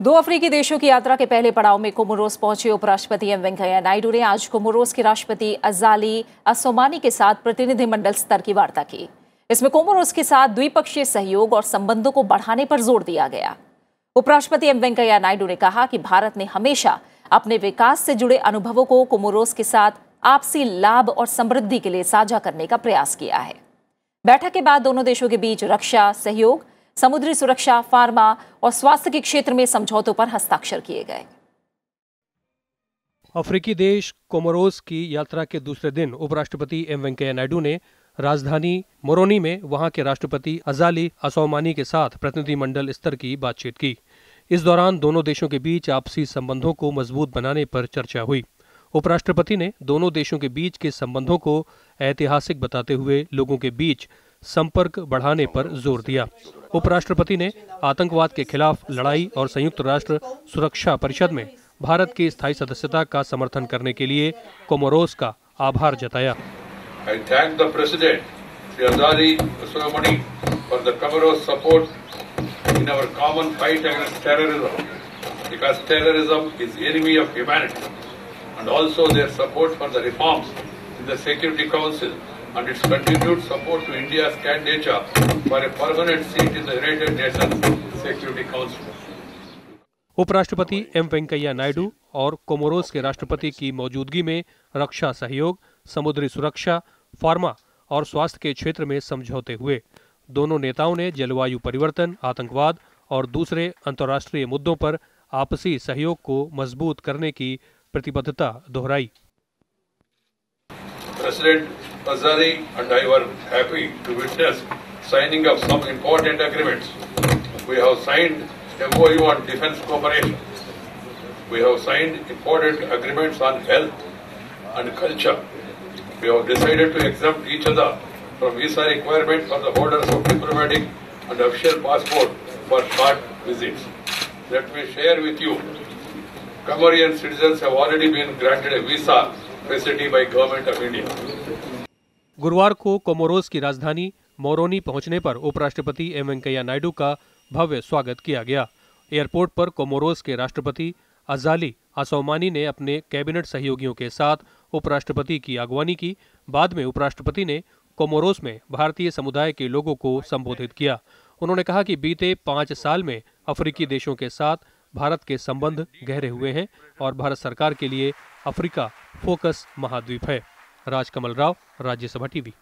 दो अफ्रीकी देशों की यात्रा के पहले पड़ाव में कोमोरोस पहुँचे उपराष्ट्रपति एम वेंकैया नायडू ने आज कोमोरोस के राष्ट्रपति अजाली असोमानी के साथ प्रतिनिधिमंडल स्तर की वार्ता की। इसमें कोमोरोस के साथ द्विपक्षीय सहयोग और संबंधों को बढ़ाने पर ज़ोर दिया गया। उपराष्ट्रपति एम वेंकैया नायडू ने कहा कि भारत ने हमेशा अपने विकास से जुड़े अनुभवों को कोमोरोस के साथ आपसी लाभ और समृद्धि के लिए साझा करने का प्रयास किया है। बैठक के बाद दोनों देशों के बीच रक्षा, सहयोग समुद्री सुरक्षा, फार्मा और स्वास्थ्य के क्षेत्र में समझौतों पर हस्ताक्षर किए गए। अफ्रीकी देश कोमोरोस की यात्रा के दूसरे दिन उपराष्ट्रपति एम वेंकैया नायडू ने राजधानी मोरोनी में वहाँ के राष्ट्रपति अजाली असौमानी के साथ प्रतिनिधिमंडल स्तर की बातचीत की। इस दौरान दोनों देशों के बीच आपसी संबंधों को मज़बूत बनाने पर चर्चा हुई। उपराष्ट्रपति ने दोनों देशों के बीच के संबंधों को ऐतिहासिक बताते हुए लोगों के बीच संपर्क बढ़ाने पर ज़ोर दिया। उपराष्ट्रपति ने आतंकवाद के खिलाफ लड़ाई और संयुक्त राष्ट्र सुरक्षा परिषद में भारत की स्थायी सदस्यता का समर्थन करने के लिए कोमोरोस का आभार जताया। And its continued support to India's candidature for a permanent seat in the United Nations Security Council. उपराष्ट्रपति एम वेंकैया नायडू और कोमोरोस के राष्ट्रपति की मौजूदगी में रक्षा सहयोग समुद्री सुरक्षा फार्मा और स्वास्थ्य के क्षेत्र में समझौते हुए दोनों नेताओं ने जलवायु परिवर्तन आतंकवाद और दूसरे अंतर्राष्ट्रीय मुद्दों पर आपसी सहयोग को मज़बूत करने की प्रतिबद्धता दोहराई Azari and I were happy to witness signing of some important agreements. We have signed MOU on defense cooperation. We have signed important agreements on health and culture. We have decided to exempt each other from visa requirement for the holders of diplomatic and official passport for short visits. Let me share with you, Comorian citizens have already been granted a visa facility by Government of India. गुरुवार को Comoros की राजधानी Moroni पहुँचने पर उपराष्ट्रपति M Venkaiah Naidu का भव्य स्वागत किया गया। एयरपोर्ट पर कोमोरोस के राष्ट्रपति अजाली असोमानी ने अपने कैबिनेट सहयोगियों के साथ उपराष्ट्रपति की अगवानी की। बाद में उपराष्ट्रपति ने कोमोरोस में भारतीय समुदाय के लोगों को संबोधित किया। उन्होंने कहा कि बीते पाँच साल में अफ्रीकी देशों के साथ भारत के संबंध गहरे हुए हैं और भारत सरकार के लिए अफ्रीका फोकस महाद्वीप है। राजकमल राव राज्यसभा टीवी।